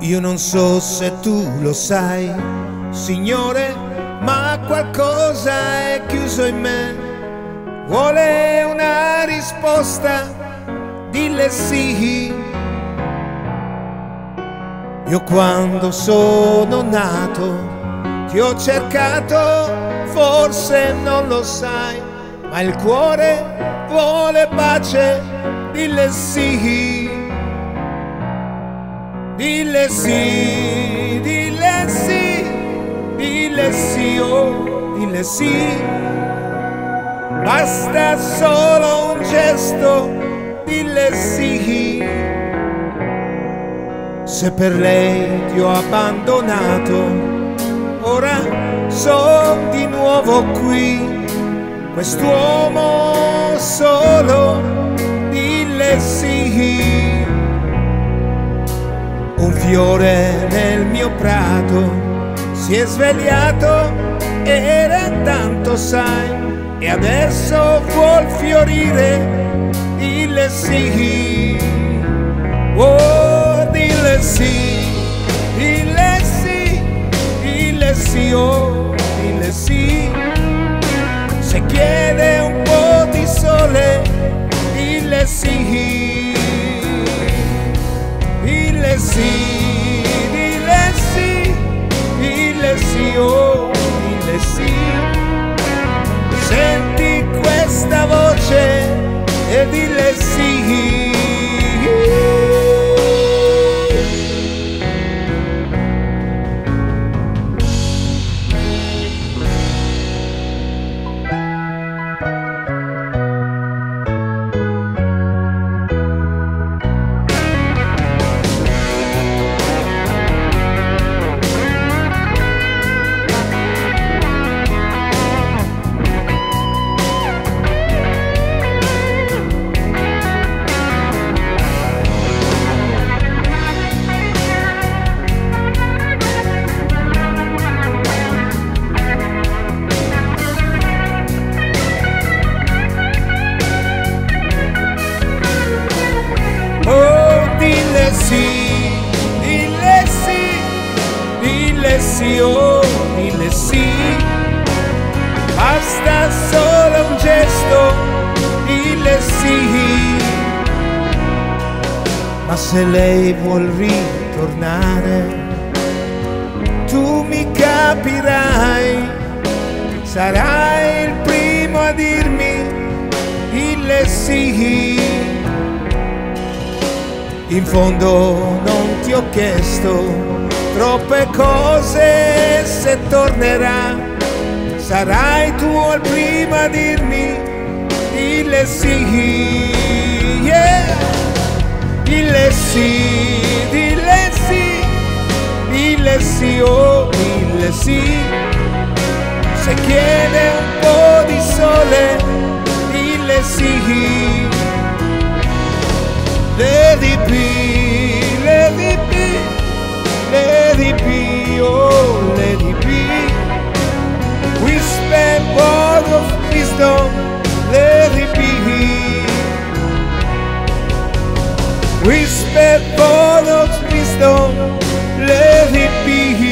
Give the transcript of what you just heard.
Io non so se tu lo sai, Signore, ma qualcosa è chiuso in me. Vuole una risposta, dille sì. Io quando sono nato ti ho cercato, forse non lo sai, ma il cuore vuole pace, dille sì. Dille sì, dille sì, dille sì, oh, dille sì. Basta solo un gesto, dille sì. Se per lei ti ho abbandonato, ora sono di nuovo qui. Quest'uomo solo, dille sì fiore nel mio prato. Si è svegliato, era tanto sai, e adesso vuol fiorire, dille sì, oh dille sì, dille sì, dille sì, oh dille sì, se chiede un po' di sole, dille sì dille sì, presente. Dille sì. Basta solo un gesto, dille sì. Ma se lei vuol ritornare, tu mi capirai, sarai il primo a dirmi, dille sì. In fondo non ti ho chiesto troppe cose, se tornerà sarai tu il primo a dirmi dille sì, yeah. dille sì, dille sì, dille sì, oh, dille sì. Se chiede un po' di sole, dille sì. Let it be, Whispered for those wisdom, let it be